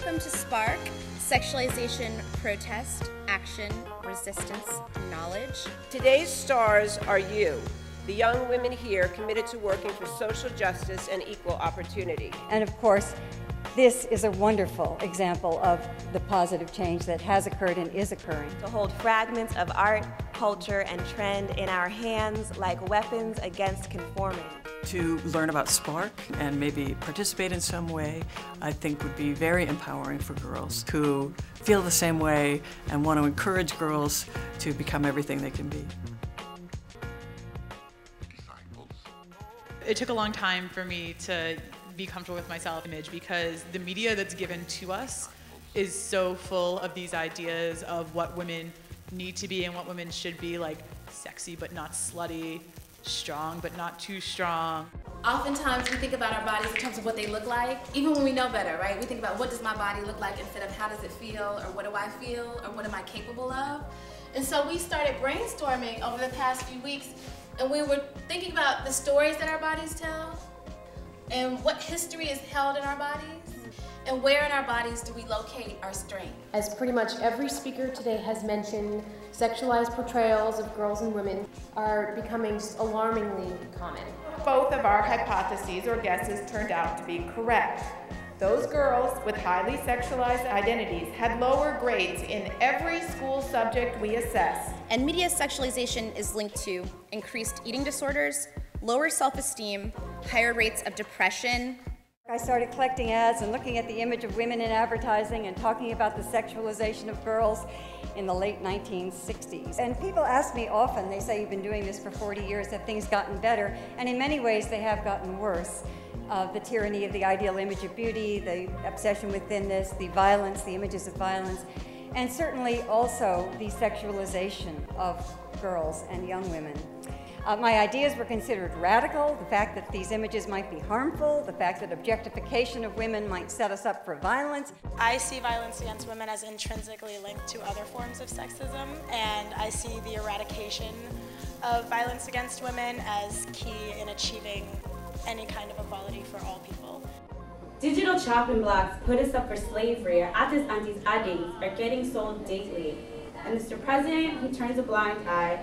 Welcome to Spark Sexualization, Protest, Action, Resistance, Knowledge. Today's stars are you, the young women here committed to working for social justice and equal opportunity. And of course, this is a wonderful example of the positive change that has occurred and is occurring. To hold fragments of art, culture, and trend in our hands like weapons against conforming. To learn about Spark and maybe participate in some way, I think would be very empowering for girls who feel the same way and want to encourage girls to become everything they can be. It took a long time for me to be comfortable with my self image because the media that's given to us is so full of these ideas of what women need to be and what women should be like sexy but not slutty, strong but not too strong. Oftentimes we think about our bodies in terms of what they look like, even when we know better, right? We think about what does my body look like instead of how does it feel or what do I feel or what am I capable of? And so we started brainstorming over the past few weeks and we were thinking about the stories that our bodies tell and what history is held in our bodies and where in our bodies do we locate our strength. As pretty much every speaker today has mentioned, sexualized portrayals of girls and women are becoming alarmingly common. Both of our hypotheses or guesses turned out to be correct. Those girls with highly sexualized identities had lower grades in every school subject we assessed. And media sexualization is linked to increased eating disorders, lower self esteem, higher rates of depression. I started collecting ads and looking at the image of women in advertising and talking about the sexualization of girls in the late 1960s. And people ask me often, they say, You've been doing this for 40 years, have things gotten better? And in many ways, they have gotten worse. Uh, the tyranny of the ideal image of beauty, the obsession with thinness, the violence, the images of violence, and certainly also the sexualization of girls and young women. Uh, my ideas were considered radical, the fact that these images might be harmful, the fact that objectification of women might set us up for violence. I see violence against women as intrinsically linked to other forms of sexism, and I see the eradication of violence against women as key in achieving any kind of equality for all people. Digital chopping blocks put us up for slavery. Our aunties, aunties, addies are getting sold daily. And Mr. President, he turns a blind eye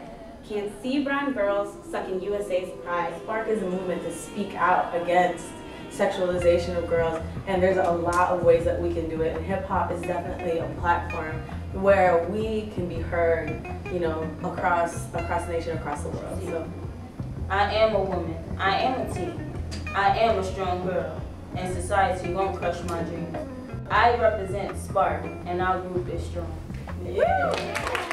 can see brown girls sucking USA's pride. Spark is a movement to speak out against sexualization of girls, and there's a lot of ways that we can do it. And hip hop is definitely a platform where we can be heard, you know, across across the nation, across the world. So, I am a woman. I am a teen. I am a strong girl, and society won't crush my dreams. I represent Spark, and our group is strong. Yeah.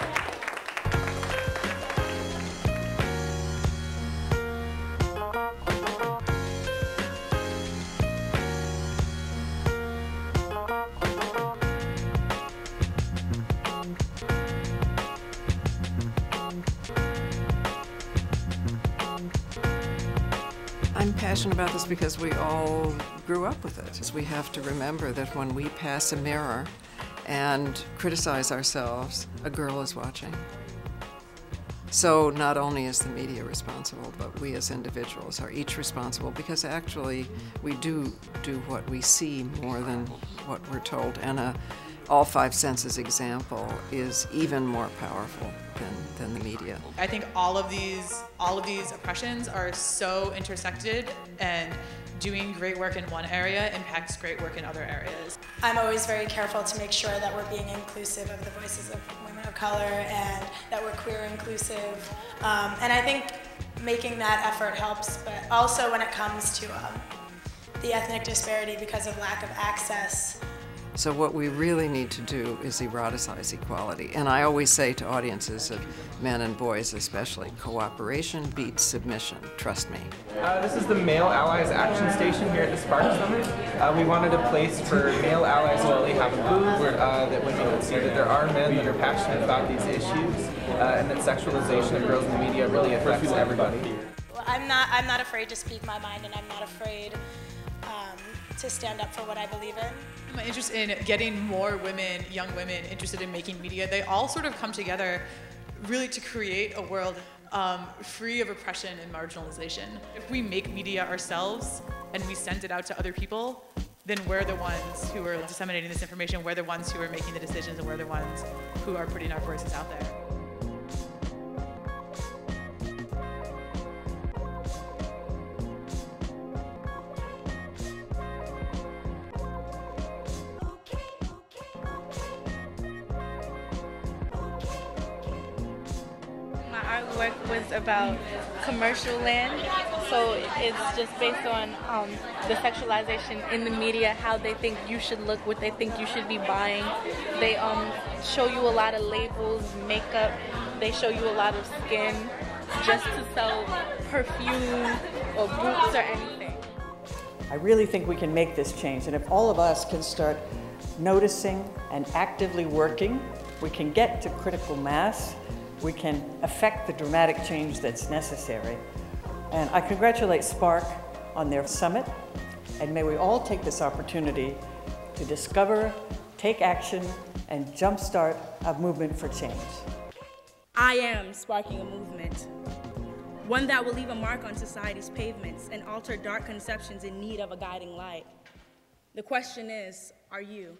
Passionate about this because we all grew up with it. We have to remember that when we pass a mirror and criticize ourselves, a girl is watching. So not only is the media responsible, but we as individuals are each responsible because actually we do do what we see more than what we're told. And a all five senses example is even more powerful than, than the media. I think all of these all of these oppressions are so intersected and doing great work in one area impacts great work in other areas. I'm always very careful to make sure that we're being inclusive of the voices of women color and that we're queer inclusive. Um, and I think making that effort helps, but also when it comes to um, the ethnic disparity because of lack of access so what we really need to do is eroticize equality. And I always say to audiences of men and boys especially, cooperation beats submission, trust me. Uh, this is the Male Allies Action Station here at the Spark Summit. Uh, we wanted a place for male allies to really have a booth where uh, that women could see that there are men that are passionate about these issues uh, and that sexualization of girls in the media really affects everybody. Well, I'm not, I'm not afraid to speak my mind and I'm not afraid to stand up for what I believe in. My interest in getting more women, young women, interested in making media, they all sort of come together really to create a world um, free of oppression and marginalization. If we make media ourselves and we send it out to other people, then we're the ones who are disseminating this information, we're the ones who are making the decisions, and we're the ones who are putting our voices out there. Artwork was about commercial land, so it's just based on um, the sexualization in the media, how they think you should look, what they think you should be buying. They um, show you a lot of labels, makeup. They show you a lot of skin, just to sell perfume or boots or anything. I really think we can make this change, and if all of us can start noticing and actively working, we can get to critical mass, we can affect the dramatic change that's necessary. And I congratulate Spark on their summit, and may we all take this opportunity to discover, take action, and jumpstart a movement for change. I am sparking a movement, one that will leave a mark on society's pavements and alter dark conceptions in need of a guiding light. The question is, are you?